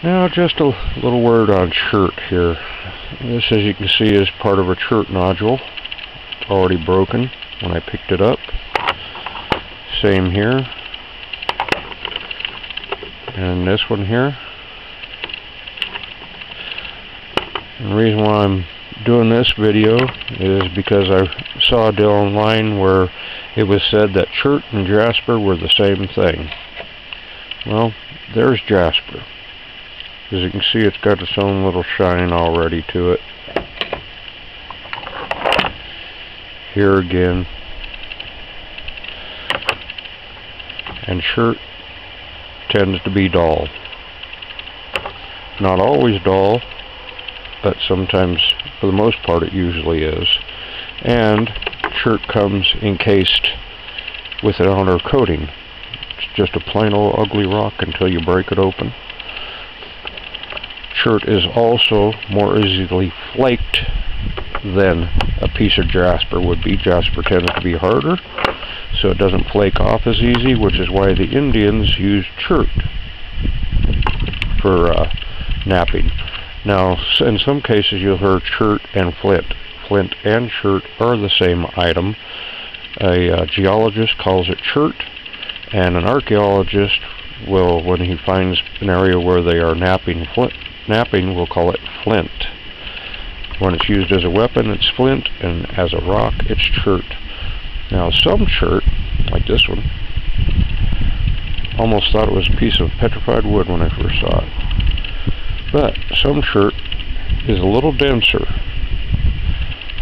Now just a little word on chert here. This as you can see is part of a chert nodule. It's already broken when I picked it up. Same here. And this one here. And the reason why I'm doing this video is because I saw a deal online where it was said that chert and jasper were the same thing. Well, there's jasper. As you can see, it's got its own little shine already to it. Here again. And chert tends to be dull. Not always dull, but sometimes, for the most part, it usually is. And chert comes encased with an outer coating. It's just a plain old ugly rock until you break it open. Chert is also more easily flaked than a piece of jasper would be. Jasper tends to be harder, so it doesn't flake off as easy, which is why the Indians use chert for uh, knapping. Now, in some cases you'll hear chert and flint. Flint and chert are the same item. A uh, geologist calls it chert, and an archaeologist will, when he finds an area where they are knapping flint, knapping, will call it flint. When it's used as a weapon, it's flint, and as a rock, it's chert. Now, some chert, like this one, almost thought it was a piece of petrified wood when I first saw it. But some chert is a little denser,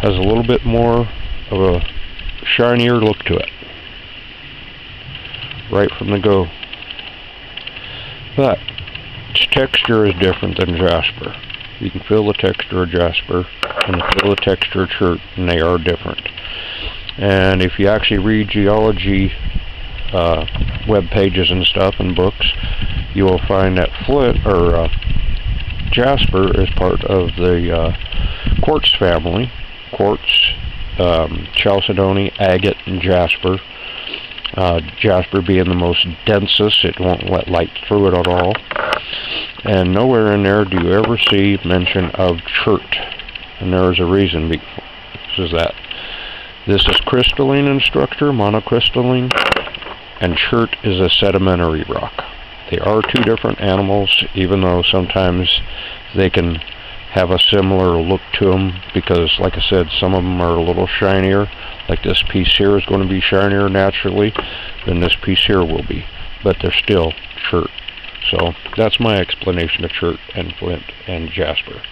has a little bit more of a shinier look to it, right from the go. But its texture is different than jasper. You can feel the texture of jasper and feel the texture of chert, and they are different. And if you actually read geology uh, web pages and stuff and books, you will find that flint or uh, jasper is part of the uh, quartz family. Quartz, um, chalcedony, agate, and jasper. Uh, jasper being the most densest, it won't let light through it at all. And nowhere in there do you ever see mention of chert. And there is a reason. Is that. This is crystalline in structure, monocrystalline, and chert is a sedimentary rock. They are two different animals, even though sometimes they can have a similar look to them because, like I said, some of them are a little shinier. Like this piece here is going to be shinier naturally than this piece here will be, but they're still chert. So that's my explanation of chert and flint and jasper.